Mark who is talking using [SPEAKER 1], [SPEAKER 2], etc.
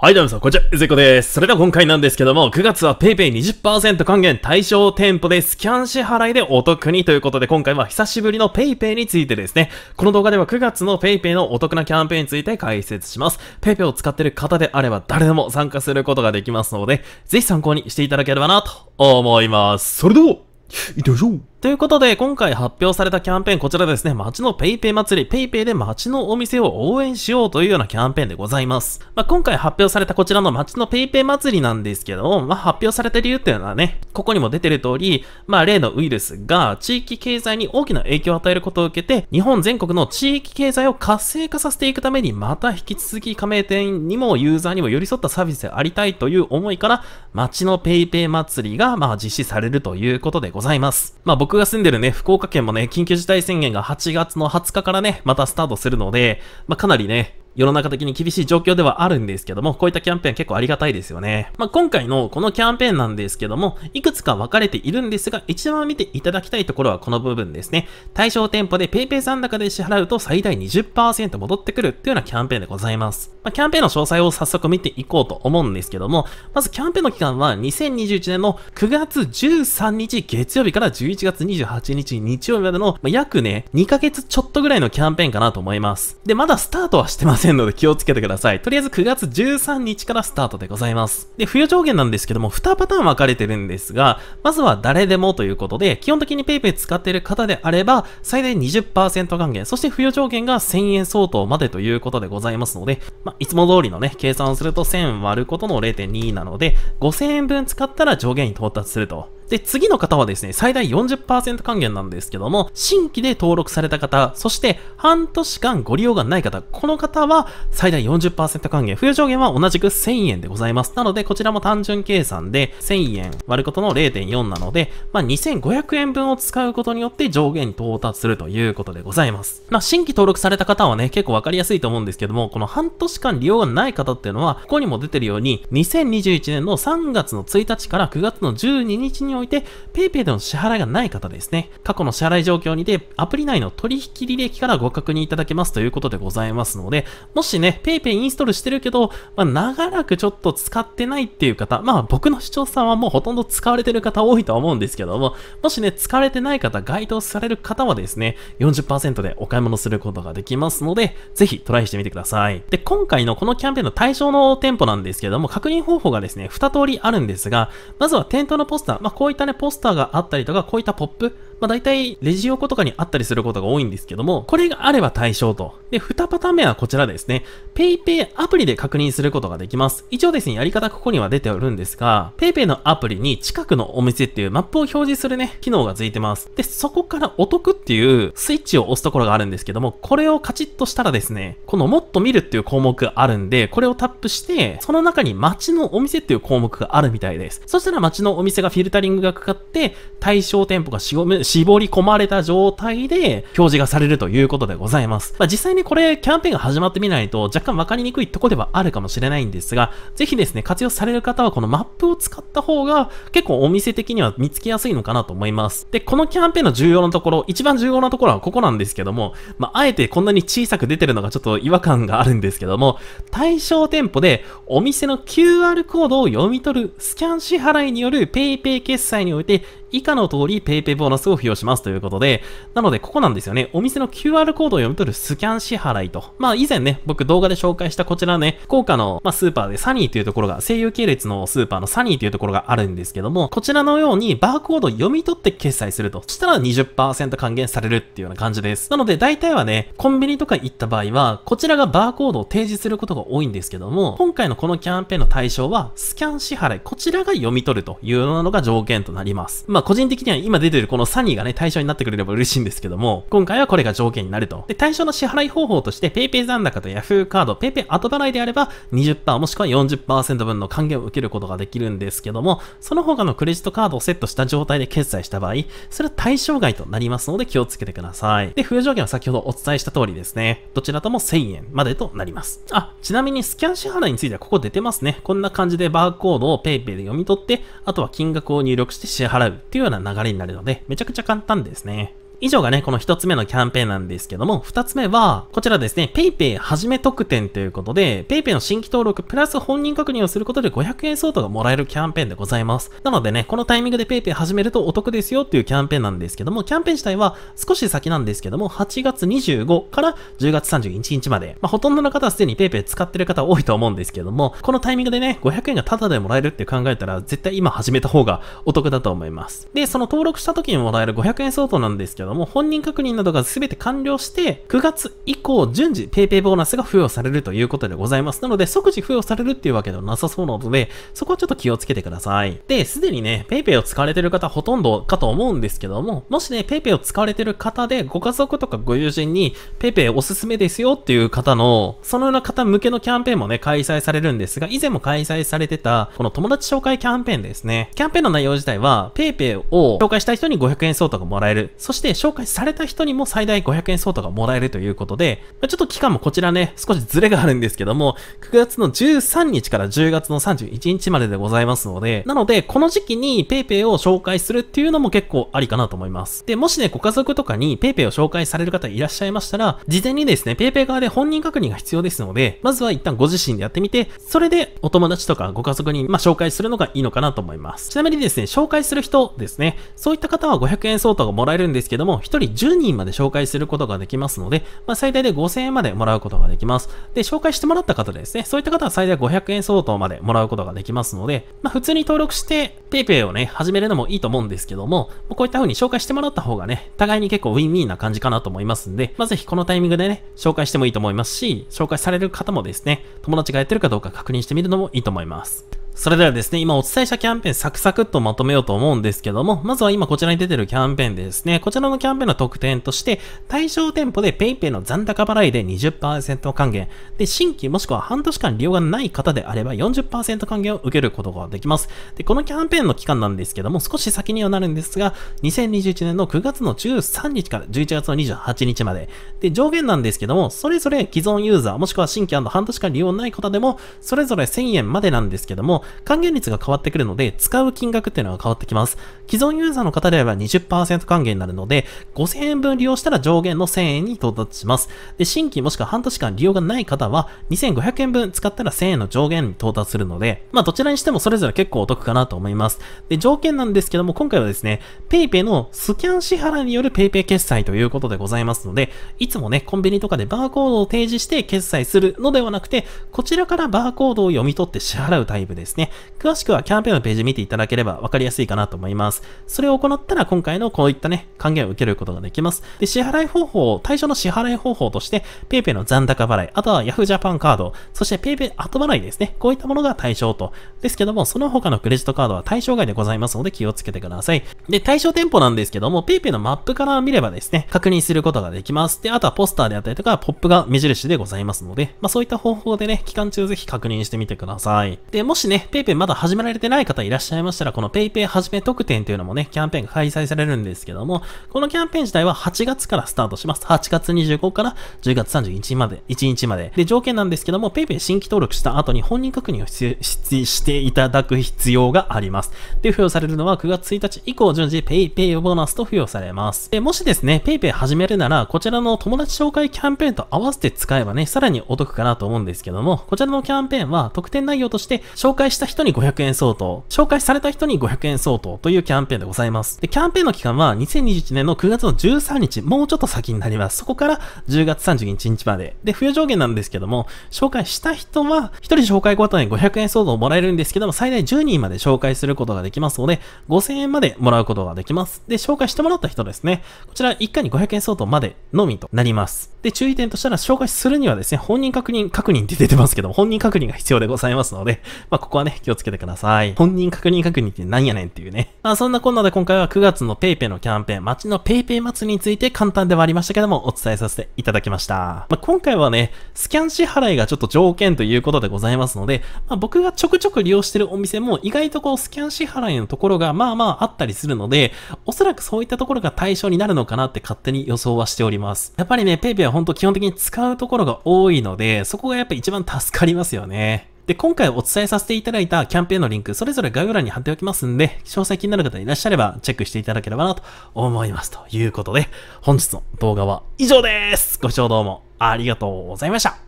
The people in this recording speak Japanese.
[SPEAKER 1] はい、どうもさん、こんにちは、うぜこです。それでは今回なんですけども、9月は PayPay20% 還元対象店舗でスキャン支払いでお得にということで、今回は久しぶりの PayPay についてですね、この動画では9月の PayPay のお得なキャンペーンについて解説します。PayPay を使っている方であれば誰でも参加することができますので、ぜひ参考にしていただければなと思います。それでは、行ってみましょうということで、今回発表されたキャンペーン、こちらですね、街の PayPay 祭り、PayPay で街のお店を応援しようというようなキャンペーンでございます。まあ、今回発表されたこちらの街の PayPay 祭りなんですけどまあ、発表された理由っていうのはね、ここにも出てる通り、まあ、例のウイルスが地域経済に大きな影響を与えることを受けて、日本全国の地域経済を活性化させていくために、また引き続き加盟店にもユーザーにも寄り添ったサービスでありたいという思いから、街の PayPay 祭りが、まあ、実施されるということでございます。まあ、僕が住んでるね、福岡県もね、緊急事態宣言が8月の20日からね、またスタートするので、まあ、かなりね、世の中的に厳しい状況ではあるんですけども、こういったキャンペーン結構ありがたいですよね。まあ、今回のこのキャンペーンなんですけども、いくつか分かれているんですが、一番見ていただきたいところはこの部分ですね。対象店舗で PayPay 残高で支払うと最大20%戻ってくるっていうようなキャンペーンでございます。まあ、キャンペーンの詳細を早速見ていこうと思うんですけども、まずキャンペーンの期間は2021年の9月13日月曜日から11月28日日曜日までの、まあ、約ね、2ヶ月ちょっとぐらいのキャンペーンかなと思います。で、まだスタートはしてませんので気をつけてください。とりあえず9月13日からスタートでございます。で、付与上限なんですけども、2パターン分かれてるんですが、まずは誰でもということで、基本的に PayPay 使ってる方であれば、最大20%還元、そして付与上限が1000円相当までということでございますので、まあ、いつも通りのね、計算をすると1000割ることの0.2なので、5000円分使ったら上限に到達すると。で、次の方はですね、最大40%還元なんですけども、新規で登録された方、そして半年間ご利用がない方、この方は最大40%還元、付与上限は同じく1000円でございます。なので、こちらも単純計算で1000円割ることの0.4なので、まあ、2500円分を使うことによって上限に到達するということでございます。まあ、新規登録された方はね、結構わかりやすいと思うんですけども、この半年間利用がない方っていうのは、ここにも出てるように、2021年の3月の1日から9月の12日において、PayPay での支払いがない方ですね。過去の支払い状況にて、アプリ内の取引履歴からご確認いただけますということでございますので、もしね、PayPay インストールしてるけど、まあ、長らくちょっと使ってないっていう方、まあ僕の視聴さんはもうほとんど使われてる方多いとは思うんですけども、もしね、使われてない方、該当される方はですね、40%でお買い物することができますので、ぜひトライしてみてください。で、今回のこのキャンペーンの対象の店舗なんですけども、確認方法がですね、2通りあるんですが、まずは店頭のポスター、まあこういったね、ポスターがあったりとか、こういったポップ、まあ大体レジ横とかにあったりすることが多いんですけども、これがあれば対象と。で、2パターン目はこちらですね。PayPay アプリで確認することができます。一応ですね、やり方ここには出ておるんですが、PayPay のアプリに近くのお店っていうマップを表示するね、機能がついてます。で、そこからお得っていうスイッチを押すところがあるんですけども、これをカチッとしたらですね、このもっと見るっていう項目があるんで、これをタップして、その中に街のお店っていう項目があるみたいです。そしたら街のお店がフィルタリングがかかって、対象店舗が絞り込まれた状態で表示がされるということでございます。まあ、実際にこれキャンペーンが始まってみないと若干わかりにくいとこではあるかもしれないんですが、ぜひですね、活用される方はこのマップを使った方が結構お店的には見つけやすいのかなと思います。で、このキャンペーンの重要なところ、一番重要なところはここなんですけども、まあ、あえてこんなに小さく出てるのがちょっと違和感があるんですけども、対象店舗でお店の QR コードを読み取るスキャン支払いによる PayPay 決済において以下の通り PayPay ボーナスを付与しますということで、なのでここなんですよね。お店の QR コードを読み取るスキャン支払いと。まあ以前ね、僕動画で紹介したこちらね、福岡の、まあ、スーパーでサニーというところが、声優系列のスーパーのサニーというところがあるんですけども、こちらのようにバーコードを読み取って決済すると。そしたら20%還元されるっていうような感じです。なので大体はね、コンビニとか行った場合は、こちらがバーコードを提示することが多いんですけども、今回のこのキャンペーンの対象は、スキャン支払い、こちらが読み取るというようなのが条件となります。まあま個人的には今出てるこのサニーがね、対象になってくれれば嬉しいんですけども、今回はこれが条件になると。で、対象の支払い方法として、PayPay 残高と Yahoo カード、PayPay 後払いであれば20%もしくは40%分の還元を受けることができるんですけども、その他のクレジットカードをセットした状態で決済した場合、それは対象外となりますので気をつけてください。で、付与条件は先ほどお伝えした通りですね。どちらとも1000円までとなります。あ、ちなみにスキャン支払いについてはここ出てますね。こんな感じでバーコードを PayPay で読み取って、あとは金額を入力して支払うっていうような流れになるので、めちゃくちゃ簡単ですね。以上がね、この一つ目のキャンペーンなんですけども、二つ目は、こちらですね、PayPay はじめ特典ということで、PayPay の新規登録プラス本人確認をすることで500円相当がもらえるキャンペーンでございます。なのでね、このタイミングで PayPay 始めるとお得ですよっていうキャンペーンなんですけども、キャンペーン自体は少し先なんですけども、8月25から10月31日まで、まあ、ほとんどの方はすでに PayPay 使ってる方多いと思うんですけども、このタイミングでね、500円がタダでもらえるって考えたら、絶対今始めた方がお得だと思います。で、その登録した時にもらえる500円相当なんですけどども、本人確認などが全て完了して、9月以降順次 PayPay ボーナスが付与されるということでございます。なので、即時付与されるっていうわけではなさそうなので、そこはちょっと気をつけてください。で、すでにね、PayPay を使われてる方ほとんどかと思うんですけども、もしね、PayPay を使われてる方で、ご家族とかご友人に PayPay おすすめですよっていう方の、そのような方向けのキャンペーンもね、開催されるんですが、以前も開催されてた、この友達紹介キャンペーンですね。キャンペーンの内容自体は、PayPay を紹介した人に500円相当がもらえる。そして、紹介された人にも最大500円相当がもらえるということで、ちょっと期間もこちらね、少しズレがあるんですけども、9月の13日から10月の31日まででございますので、なので、この時期に PayPay を紹介するっていうのも結構ありかなと思います。で、もしね、ご家族とかに PayPay を紹介される方いらっしゃいましたら、事前にですね、PayPay 側で本人確認が必要ですので、まずは一旦ご自身でやってみて、それでお友達とかご家族に、まあ、紹介するのがいいのかなと思います。ちなみにですね、紹介する人ですね、そういった方は500円相当がもらえるんですけども、も1人10人まで紹介することができますので、まあ、最大で5000円までもらうことができます。で、紹介してもらった方ですね、そういった方は最大500円相当までもらうことができますので、まあ、普通に登録して PayPay をね、始めるのもいいと思うんですけども、こういった風に紹介してもらった方がね、互いに結構ウィンウィンな感じかなと思いますんで、まあ、ぜひこのタイミングでね、紹介してもいいと思いますし、紹介される方もですね、友達がやってるかどうか確認してみるのもいいと思います。それではですね、今お伝えしたキャンペーンサクサクっとまとめようと思うんですけども、まずは今こちらに出てるキャンペーンでですね、こちらのキャンペーンの特典として、対象店舗で PayPay の残高払いで20%還元、で、新規もしくは半年間利用がない方であれば40%還元を受けることができます。で、このキャンペーンの期間なんですけども、少し先にはなるんですが、2021年の9月の13日から11月の28日まで、で、上限なんですけども、それぞれ既存ユーザー、もしくは新規半年間利用ない方でも、それぞれ1000円までなんですけども、還元率が変わってくるので、使う金額っていうのが変わってきます。既存ユーザーの方であれば20%還元になるので、5000円分利用したら上限の1000円に到達します。で、新規もしくは半年間利用がない方は、2500円分使ったら1000円の上限に到達するので、まあどちらにしてもそれぞれ結構お得かなと思います。で、条件なんですけども、今回はですね、PayPay のスキャン支払いによる PayPay 決済ということでございますので、いつもね、コンビニとかでバーコードを提示して決済するのではなくて、こちらからバーコードを読み取って支払うタイプですね。詳しくはキャンペーンのページ見ていただければ分かりやすいかなと思います。それを行ったら今回のこういったね、還元を受けることができます。で、支払い方法、対象の支払い方法として、PayPay の残高払い、あとは Yahoo Japan カード、そして PayPay 後払いですね。こういったものが対象と。ですけども、その他のクレジットカードは対象外でございますので気をつけてください。で、対象店舗なんですけども、PayPay のマップから見ればですね、確認することができます。で、あとはポスターであったりとか、ポップが目印でございますので、まあそういった方法でね、期間中ぜひ確認してみてください。で、もしね、PayPay まだ始められてない方いらっしゃいましたら、この PayPay はじめ特典というのもね、キャンペーンが開催されるんですけども、このキャンペーン自体は8月からスタートします。8月25から10月31日まで、1日まで。で、条件なんですけども、PayPay 新規登録した後に本人確認をしていただく必要があります。で、付与されるのは9月1日以降順次 PayPay ボーナスと付与されます。で、もしですね、PayPay 始めるなら、こちらの友達紹介キャンペーンと合わせて使えばね、さらにお得かなと思うんですけども、こちらのキャンペーンは特典内容として、紹介介した人に500円相当、紹介された人に500円相当というキャンペーンでございます。で、キャンペーンの期間は2021年の9月の13日、もうちょっと先になります。そこから10月31日まで。で、付与上限なんですけども、紹介した人は、1人紹介ごとに500円相当をもらえるんですけども、最大10人まで紹介することができますので、5000円までもらうことができます。で、紹介してもらった人ですね、こちら1回に500円相当までのみとなります。で、注意点としたら、紹介するにはですね、本人確認、確認って出てますけども、本人確認が必要でございますので、まあ、ここはね、気をつけてください。本人確認確認って何やねんっていうね。まあ、そんなこんなで今回は9月の PayPay のキャンペーン、街の PayPay 祭りについて簡単ではありましたけども、お伝えさせていただきました。まあ、今回はね、スキャン支払いがちょっと条件ということでございますので、まあ、僕がちょくちょく利用してるお店も意外とこうスキャン支払いのところがまあまああったりするので、おそらくそういったところが対象になるのかなって勝手に予想はしております。やっぱりね、PayPay は本当基本的に使うところが多いので、そこがやっぱ一番助かりますよね。で、今回お伝えさせていただいたキャンペーンのリンク、それぞれ概要欄に貼っておきますんで、詳細気になる方いらっしゃればチェックしていただければなと思います。ということで、本日の動画は以上ですご視聴どうもありがとうございました